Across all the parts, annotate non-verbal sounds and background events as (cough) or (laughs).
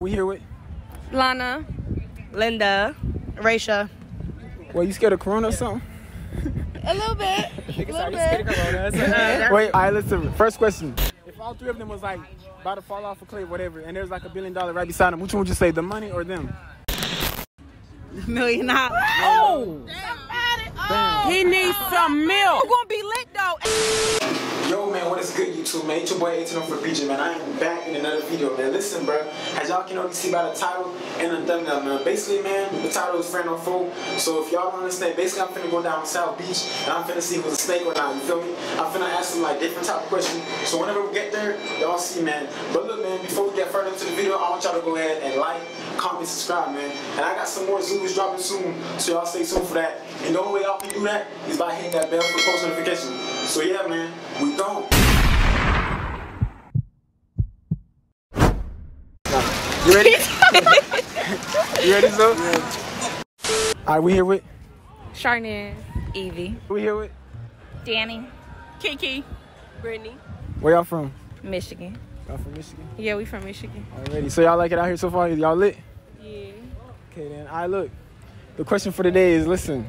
We here with? Lana. Linda, Raisha. Well, you scared of Corona or something? A little bit. (laughs) A little bit. (laughs) Wait, all right, listen. First question. If all three of them was like about to fall off a cliff, whatever, and there's like a billion dollar right beside them, which one would you say, the money or them? Million dollars. Oh! oh. Damn. Oh. He needs some milk. Who gonna be lit though? Yo, man, what is good, YouTube, man? It's your boy 18 for PJ, man. I am back in another video, man. Listen, bro, as y'all can already see by the title and the thumbnail, man. Basically, man, the title is Friend or Foe. So if y'all don't understand, basically, I'm finna go down South Beach and I'm finna see who's a snake or not. You feel me? I'm finna ask them like different type of questions. So whenever we get there, y'all see, man. But look, man, before we get further into the video, I want y'all to go ahead and like, comment, subscribe, man. And I got some more Zoomies dropping soon, so y'all stay tuned for that. And the only way y'all can do that is by hitting that bell for post notification. So yeah, man, we don't. You ready? (laughs) you ready, so? Alright, we here with? Sharnez. Evie. We here with? Danny. Kiki. Brittany. Where y'all from? Michigan. Y'all from Michigan? Yeah, we from Michigan. Already. So y'all like it out here so far? Y'all lit? Yeah. Okay then. Alright, look. The question for today is listen,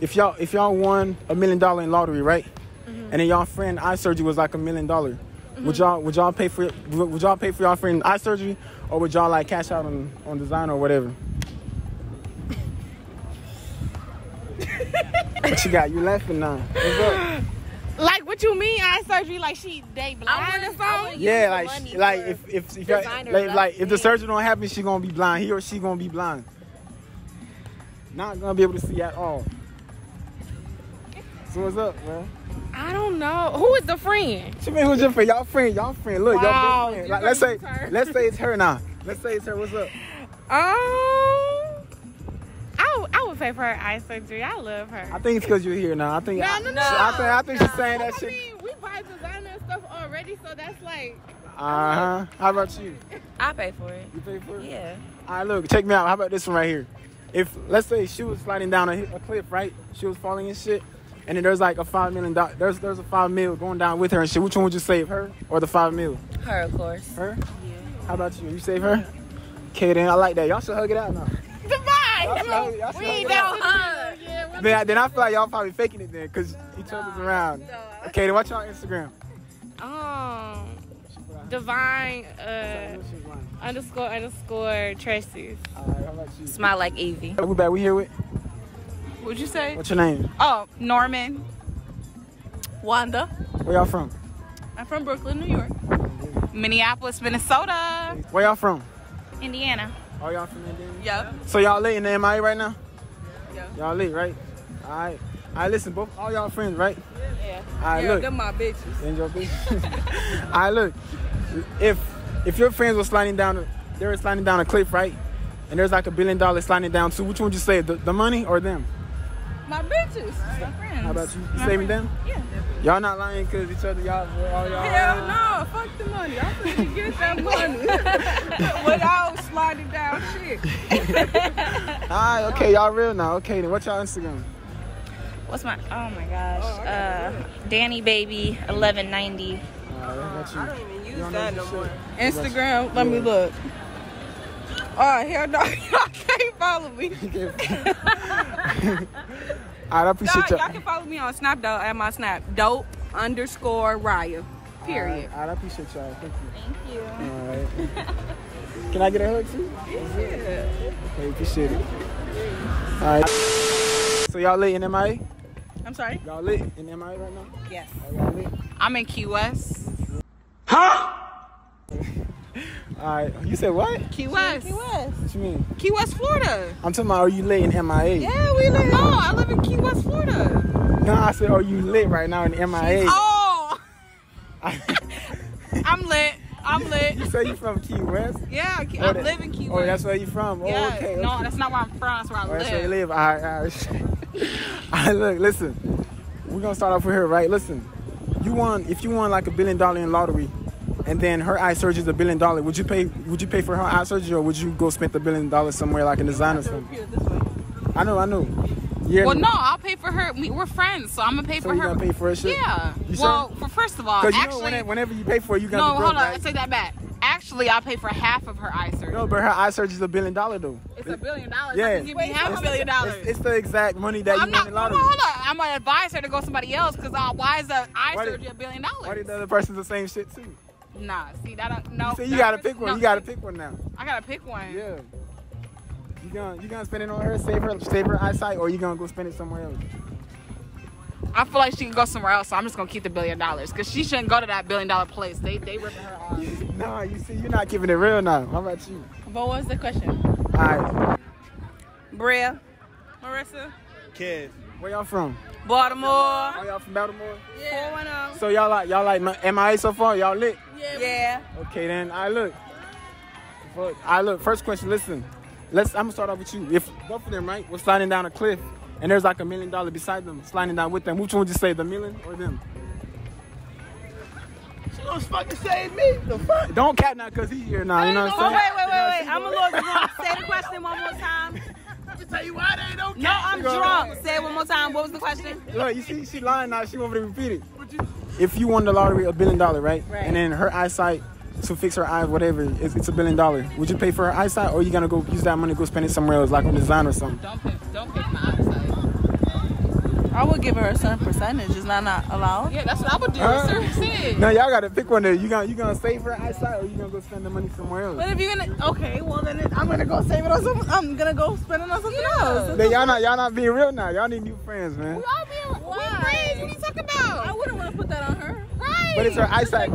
if y'all if y'all won a million dollar in lottery, right? Mm-hmm. And then y'all friend eye surgery was like a million dollar. Would y'all would y'all pay for would would y'all pay for y'all friend eye surgery or would y'all like cash out on on design or whatever? what you got? You laughing now? What's up? Like what you mean eye surgery? Like she they blind or something? Oh, yeah, the like money like for if if if, designer, like, like if the it. surgery don't happen, she gonna be blind. He or she gonna be blind. Not gonna be able to see at all. So what's up, man? I don't know. Who is the friend? She mean who's your friend? Y'all friend, y'all friend. Look, Wow, y'all friend. Like, let's say her. let's say it's her now. Let's say it's her. What's up? Um, I would, I would pay for her eye surgery. I love her. I think it's because you're here now. I think No, I, no, no. I think I think she's saying that I shit. mean, we buy designer stuff already, so that's like. Uh huh. How about you? I pay for it. You pay for it? Yeah. All right, look, check me out. How about this one right here? If let's say she was sliding down a, a cliff, right? She was falling and shit, and then there's like a five million dollars. There's there's a five mil going down with her and shit. Which one would you save, her or the five mil? Her, of course. Her? How about you? You save her? Okay, then I like that. Y'all should hug it out now. Goodbye. Y'all should hug- y'all should We hug ain't it out. down hug. Yeah, Then, then I feel like y'all probably faking it then, cause each other's around. Okay, then watch y'all Instagram. Um, divine uh, underscore underscore Tracy. All right, how about you? Smile like Evie. We back. We here with. What'd you say? What's your name? Oh, Norman. Wanda. Where y'all from? I'm from Brooklyn, New York. Minneapolis, Minnesota. Where y'all from? Indiana. Oh, y'all from Indiana. Yep. So y'all late in the MIA right now? Yeah. Y'all late, right? All right. All right, listen, both all y'all friends, right? Yeah. All right, yeah, look. them my bitches. Enjoy, bitch. (laughs) all right, look. If if your friends were sliding down, a- they were sliding down a cliff, right? And there's like a billion dollars sliding down too. Which one would you say, the, the money or them? My bitches. My friends. How about you? You My saving friends. them? Yeah. Y'all not lying because each other, y'all, all y'all. Hell no, fuck the money. I'm finna (laughs) get that money (laughs) without sliding down shit. (laughs) All right, okay, y'all real now. Okay, then what's y'all Instagram? What's my? Oh my gosh. Uh, Danny baby eleven ninety. All right, what about you? even use You don't know this shit? Instagram, let me look. Oh, hell no, (laughs) y'all can't follow me. (laughs) I appreciate y'all y'all. can follow me on Snap though at my Snap. Dope underscore Raya. Period. All right, I appreciate y'all. Thank you. Thank you. All right. (laughs) Can I get a hug too? Yeah. Okay, appreciate it. All right. So y'all lit in MIA? I'm sorry. Y'all lit in MIA right now? Yes. Y'all lit? I'm in Key West. (laughs) All right. You said what? Key West. Key West. What you mean? Key West, Florida. I'm talking about are you lit in MIA? Yeah, we live. No, I live in Key West, Florida. No, I said are you lit right now in MIA? Oh, (laughs) I'm lit. I'm lit. you say you from Key West? Yeah, I Oh, I that- live in Key West. Oh, that's where you from. Oh, yeah. Oh, okay. No, that's not where I'm from. That's where I Oh, that's where you live. live. All right, all right. (laughs) all right, look, listen. We're gonna start off with her, right? Listen, you won. If you won like a billion dollar in lottery, and then her eye surgery is a billion dollar, would you pay? Would you pay for her eye surgery, or would you go spend the billion dollars somewhere like in design or something? Here, this way. I know, I know. Yeah. Well, no, I'll pay for her. We, we're friends, so I'm gonna pay So for you her. gonna pay for her shit? Yeah. You well, for first of all, you know, actually, whenever, you pay for it, you gotta broke, hold on. right? I take that back. Actually, I'll pay for half of her eye surgery. No, but her eye surgery is a billion dollar though. It's a billion dollars. Yeah. I can give you half a billion dollars. It's, it's the exact money that I'm you not. win in Hold lottery. on, hold on. I'm gonna advise her to go somebody else because uh, why is the eye Why did- surgery a billion dollars? Why did the other person's the same shit too? Nah, see that don't no. So you gotta pick one. no, You gotta pick one now. I gotta pick one. Yeah. You gonna you gonna spend it on her, save her, save her eyesight, or you gonna go spend it somewhere else? I feel like she can go somewhere else, so I'm just gonna keep the billion dollars because she shouldn't go to that billion dollar place. They they ripping her off. (laughs) No, you see, you're not keeping it real now. How about you? But what's the question? All right, Bria. Marissa. Kev. where y'all from? Baltimore. Oh, y'all from Baltimore? 410. So y'all like y'all like my- MIA so far? Y'all lit? Yeah. Okay then. I look. I look. First question. Listen. Let's. I'm gonna start off with you. If both of them right, we're sliding down a cliff, and there's like a million dollar beside them, sliding down with them. Which one would you say, the million or them? She gonna fucking save me. The fuck? Don't cap now, cause he's here now. You know what I'm wait, saying? wait, wait, wait. wait. I'm a little drunk. Say the question one more time. Let me tell you why they don't No, I'm drunk. Say it one more time. What was the question? Look, you see, she lying now. She want me to repeat it. If you won the lottery, a billion dollar, right? Right. And then her eyesight to fix her eyes, whatever, it's, it's a billion dollar. Would you pay for her eyesight, or you gonna go use that money go spend it somewhere else, like on design or something? Don't pick don't pick my eyesight. I would give her a certain percentage. Is that not allowed? Yeah, that's what I would do. Huh? Sir said. No, y'all gotta pick one. There, you gonna you gonna save her eyesight, or you gonna go spend the money somewhere else? But if you're gonna, okay, well then it, I'm gonna go save it on some. I'm gonna go spend it on something else. Then y'all not y'all not being real now. Y'all need new friends, man. We all being we friends. What are you talking about? I wouldn't want to put that on her. Right. But it's her eyesight.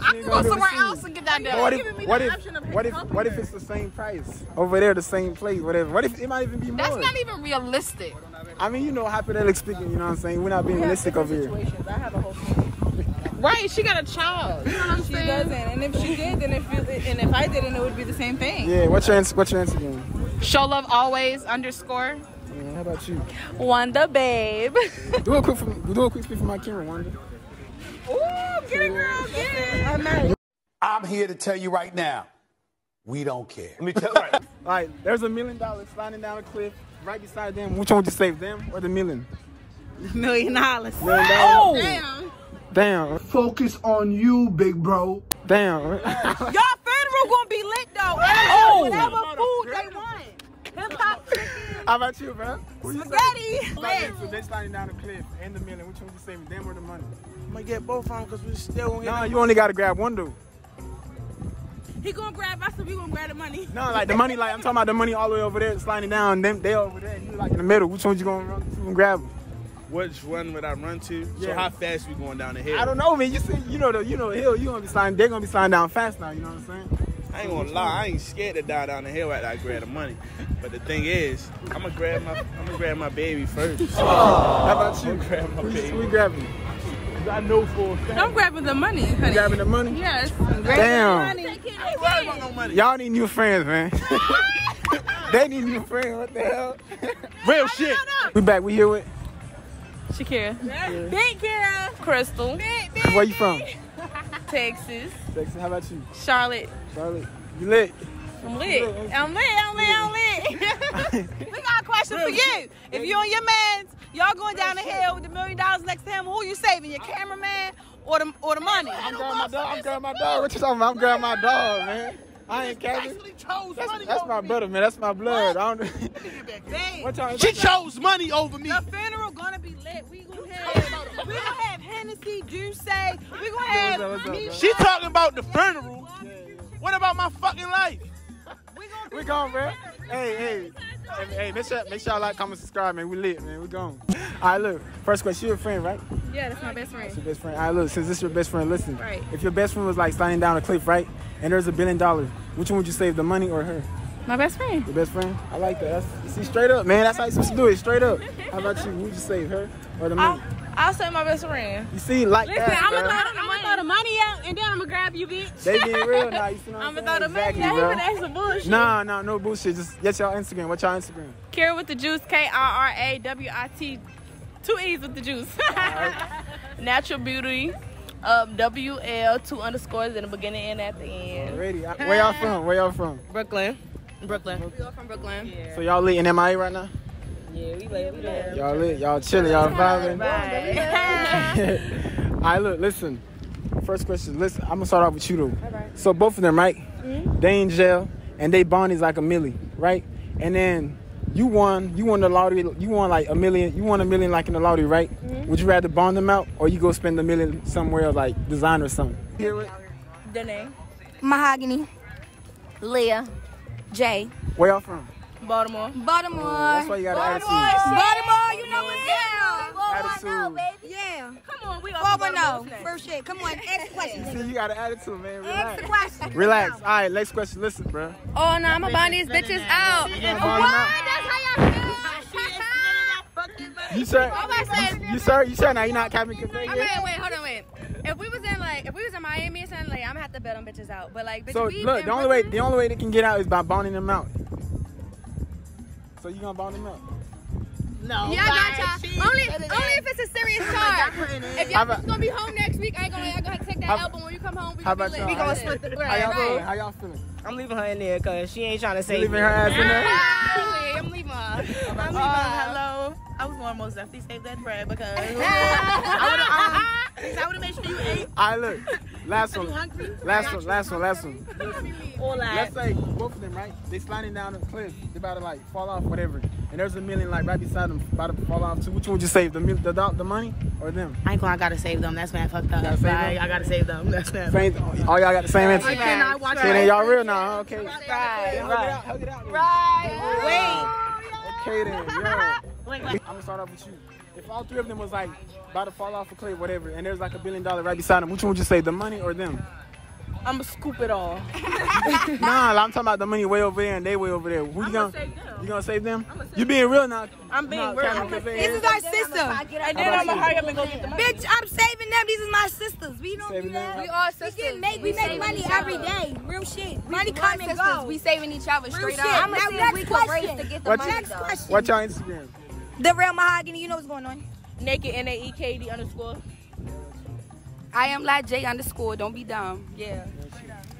I can go somewhere else and get that But what done. giving me if what if what if what if it's the same price over there, the same place, whatever? What if it might even be more? That's not even realistic. I mean, you know, hypothetically speaking, you know what I'm saying? We're not being realistic over here. I have a whole family. Right? She got a child. You know what I'm She saying? doesn't, and if she did, then if you, and if I didn't, it would be the same thing. Yeah, what's your answer? What's your answer again? Show love always underscore. Yeah, how about you? Wanda, babe. (laughs) Do a quick, for, do a quick speak for my camera, Wanda. Ooh, get it, girl, get it. I'm not. I'm here to tell you right now, we don't care. Let me tell you. Right. (laughs) All right, there's a million dollars sliding down a cliff right beside them. Which one would you save, them or the million? Million dollars. Million dollars. Oh! Damn. Damn, Focus on you, big bro. damn. (laughs) Y'all funeral gonna be lit though. Oh, whatever food they want. Hip hop, chicken, how about you, bro? Who you spaghetti. Like, so they sliding down the cliff and the million. Which one would you save, them or the money? I'm gonna get both of them because we still gonna get No, them. you only gotta grab one, though. He gonna grab us, so we gonna grab the money. No, like the money, like I'm talking about the money all the way over there, sliding down. Them, they over there, you like in the middle. Which one you gonna run to and grab? 'em? Which one would I run to? Yeah. So how fast we going down the hill? I don't know, man. You see, you know the, you know the hill. You gonna be sliding. They're gonna be sliding down fast now. You know what I'm saying? I ain't gonna lie, I ain't scared to die down the hill after I grab the money. But the thing is, I'm gonna grab my I'm gonna grab my baby first. Oh. How about you? grab my Who, baby. who you grabbing? I know for a fact. I'm grabbing the money, honey. Grabbing the money? Yes. Damn. I ain't worried about no money. Y'all need new friends, man. (laughs) they need new friends. What the hell? (laughs) Real shit. We back. We here with. Shakira. Big Kira. Crystal. Where you from? (laughs) Texas. Texas. How about you? Charlotte. Charlotte. You lit? I'm lit. I'm lit. I'm lit. I'm lit. We got a question for you. If you and your mans, y'all going down the hill with the million dollars next to him, who you saving? Your cameraman or the or the money? I'm grabbing my dog. I'm grabbing my dog. What you talking about? I'm grabbing my dog, man. I ain't capping. That's, that's my brother, man. That's my blood. I don't. Babe, what y'all? She chose money over me. the funeral gonna be lit. We gonna have we gonna have Hennessy, Juice, we gonna have What's up, what's up, me. bro? She talking about the funeral. What about my fucking life? We gonna We gone, bro. Hey, hey. Hey, hey, make sure, make sure y'all like, comment, subscribe, man. We lit, man. We gone. All right, look. First question. You your friend, right? Yeah, that's my best friend. Your best friend. All right, look. Since this is your best friend, listen. Right. If your best friend was like sliding down a cliff, right, and there's a billion dollars, which one would you save, the money or her? My best friend. Your best friend? I like that. That's, see, straight up, man. That's how you supposed to do it. Straight up. How about you? Would you save her or the money? I'll say my best friend. you see, like Listen, that, I'm gonna, throw, I'm gonna throw the money out and then I'm gonna grab you, bitch. They being real now. You see what I'm, I'm gonna throw the money exactly, out bro. that's some bullshit. Nah, nah, no bullshit. Just get y'all Instagram. What's y'all Instagram? Kira with the juice. K R R A W I T. Two E's with the juice. (laughs) Natural beauty. Um, W L two underscores in the beginning and at the end. Ready? Where y'all from? Where y'all from? Brooklyn. Brooklyn. We all from Brooklyn. So y'all lit in MIA right now? Yeah, we live. We live. Y'all lit. Y'all chilling. Y'all vibing. Bye. (laughs) All right, look, listen. first question. Listen, I'm gonna start off with you though. So both of them, right? Mhm. They in jail and they bond is like a milli, right? And then you won, you won the lottery, you won like a million, you won a million like in the lottery, right? Mhm. Would you rather bond them out or you go spend a million somewhere else, like design or something? Hear it? Danae. Mahogany. Leah. Jay. Where y'all from? Baltimore. Baltimore. That's why you got an Baltimore, attitude. Baltimore, you know what's down. Attitude. Oh, yeah. Come on, we all Over no. First shit. Come on, ask the question. See, you got an attitude, man. Ask the Relax. question. Relax. All right, next question. Listen, bro. Oh, no, I'm going to bond these bitches out. You gonna bond them out? That's how y'all feel. You sure? I'm about to say- You sure? You sure? Now you're not Captain Convey Wait, here? wait, hold on, wait. If we was in like, if we was in Miami or something, like, I'm gonna have to bail them bitches out. But like, bitch, So we look, the only way the only way they can get out is by bonding them out. So you gonna bond them out? No. Yeah, I got y'all. Only, only if it's a serious charge. If y'all about- bitches gonna be home next week, I ain't gonna, y'all gonna take that How- album when you come home. We How gonna about y'all? We gonna split the How y'all feeling? right. How y'all feeling? I'm leaving her in there because she ain't trying to You save leaving me. her ass in there? Absolutely, I'm leaving her. I'm leaving Uh, her. hello. I was going to most definitely save that bread because (laughs) I would have um, I would have made sure you ate. All right, look. Last one. Last one. Last one. Last one. All Let's say both of them, right? They sliding down the cliff. They about to like fall off, whatever. And there's a million like right beside them, about to fall off too. Which one would you save? The mil- the, do- the money or them? I ain't gonna, I gotta save them. That's man fucked up. gotta save I, them? I gotta save them. (laughs) That's man. Same. All y'all got the same answer. Can I cannot watch Okay, then y'all real now, huh? Okay. Right, Hug it out. right. Hug it out. Wait. Okay then. Yeah. (laughs) Wait, I'm gonna start off with you. If all three of them was like about to fall off a cliff, whatever, and there's like a billion dollar right beside them, which one would you save? The money or them? I'm going to scoop it all. (laughs) Nah, I'm talking about the money way over there and they way over there. Who you gonna? save them. You gonna save them? You being real now? I'm being No, real. I'm This is- is our sister. And then I'm going to hurry up and go get the money. Bitch, I'm saving them. These is my sisters. We don't Saving do that. them? We all We sisters. get make we make money every day. Real shit. Money We come and go. We saving each other Real straight shit. up. I'ma see if next we can race question. to get the What money Next though. question. Watch y'all Instagram. The real mahogany. You know what's going on. Naked N A E K D underscore. I am like J underscore. Don't be dumb. Yeah.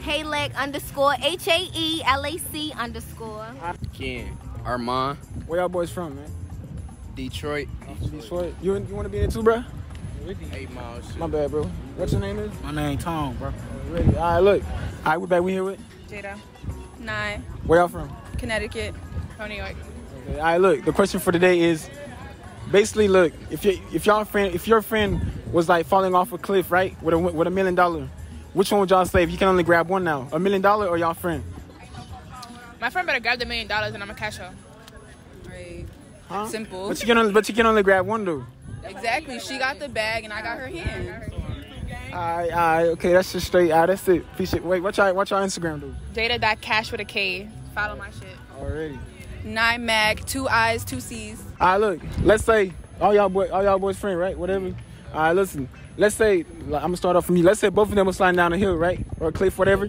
Hey leg underscore H A E L A C underscore. Ken, Armand, Where y'all boys from, man? Detroit, Detroit. You you want to be in it too, bro? Eight miles. shit. My bad, bro. What's your name is? My name Tom, bro. Ready. All right, look. All right, we back. We here with. Jada. Nine. Where y'all from? Connecticut. From New York. Okay. All right, look. The question for today is, basically, look. If you if y'all friend if your friend was like falling off a cliff, right, with a with a million dollar, which one would y'all save? You can only grab one now. A million dollar or y'all friend? My friend better grab the million dollars and I'm a cash her. Right. Huh? Simple. But you can only but you can only grab one though. Exactly. She got the bag and I got her hand. All right, all right. Okay, that's just straight. All right, that's it. Peace. it. Wait, what y'all what y'all Instagram do? Jada.cash with a K. Follow my shit. Already. Nine mag, two eyes, two C's. All right, look. Let's say all y'all boy, all y'all boys friend, right? Whatever. Mm-hmm. All right, listen. Let's say like, I'm gonna start off from you. Let's say both of them were sliding down a hill, right, or a cliff, whatever.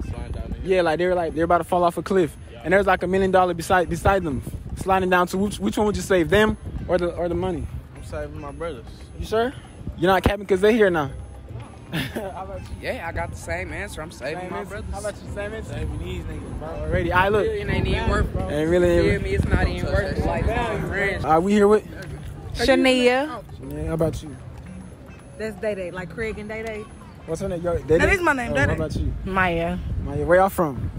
Yeah, like they're like they're about to fall off a cliff, and there's like a million dollar beside beside them, sliding down. To which, which one would you save, them or the or the money? I'm saving my brothers. You sure? You're not capping because they're here now. Yeah, I got the same answer. I'm saving my brothers. How about you, same answer? Saving these niggas, bro. Already. I look. It ain't even worth it. Ain't really. You feel me? It's not even worth it. Like, my friends. All right, we here with. Shania. Yeah, how about you? That's Day Day, like Craig and Day Day. What's her name? Yo, Day That Day? is my name, Oh, Day How Day. about you? Maya, Maya, where y'all from?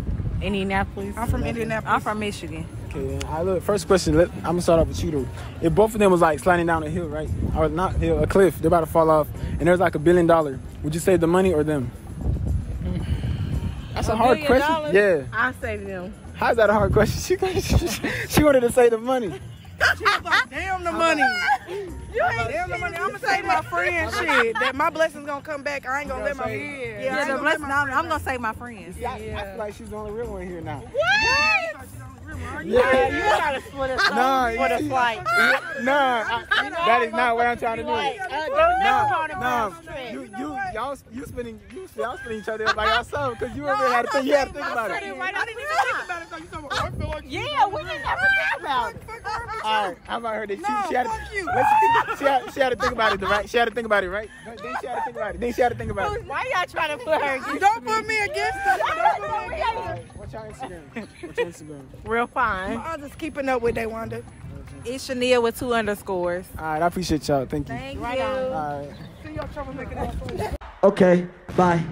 Indianapolis. I'm from Indianapolis. I'm from Michigan. Okay, then. I look. First question. Let, I'm gonna start off with you though. If both of them was like sliding down a hill, right, or not hill, a cliff, they're about to fall off, and there's like a billion dollar, would you save the money or them? That's a, hard question. dollars? Yeah. I save them. How's that a hard question? (laughs) She she wanted to say the money. Damn the money. You ain't Damn the money. I'm gonna save my friend (laughs) shit. That my blessings gonna come back. I ain't gonna let my say- yeah. Yeah, the blessing. I'm, I'm gonna save my friends. Yeah, I, I feel like she's the only real one here now. What? Yeah. You gotta split us Nah, up for the flight. Nah, I, that is not what I'm trying to do. Like, uh, don't Nah, nah, you, you, y'all, you spending, you, y'all spending each other by yourself because you over there had to think, you had to think about it. I didn't even think about it. So you talking about, I feel like Yeah, we didn't ever think about it. All right, how about her? That she, No, she had, fuck to, you. listen, she, had, she had to think about it, right? She had to think about it, right? Then she had to think about it. Then she had to think about it. Why y'all trying to put her against Don't put me against her. Don't put me against All right, what's your Instagram? What's your Instagram? Real fine. I'm just keeping up with they Wanda. It's Shania with two underscores. All right, I appreciate y'all. Thank you. Thank Right you. on. All right. See y'all trouble making that. Okay, bye.